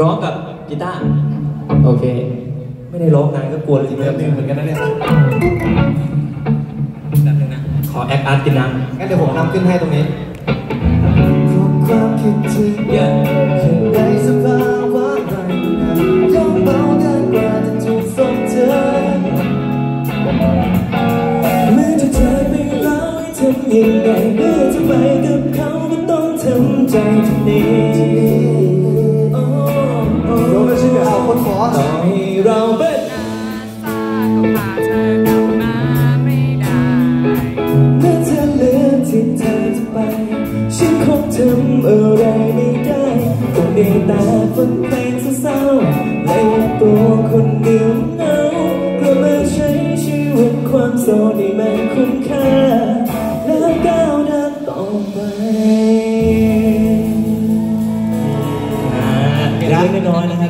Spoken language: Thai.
ร้องกับกีตาร์โอเค ไม่ได้ร้องนานก็กลัวเลยทีเริ่เดียวมหนึ่งเหมือนกันนะเนี่ยแบบนึงนะขอแอคอาร์ตกินน้ำงั้นเดี๋ยวผมนำขึ้นให้ตรงนี้เพราะความคิดถึงเยอะในสภาวะไรนั้นย่อมเบาเกินกว่าจะถูกสมเธอเมื่อจะเธอไปแล้วให้ทำยังไงเมื่อจะไปกับเขาก็ต้องทำใจทีนี้ ทำอะไรไม่ได้คนในตาฟังเพลงเศร้าเละตัวคนเดียวเหงากลับมาใช้ชีวิตความโสดให้มันคุ้มค่าแล้วก้าวเดินต่อไปรักน้อยนะ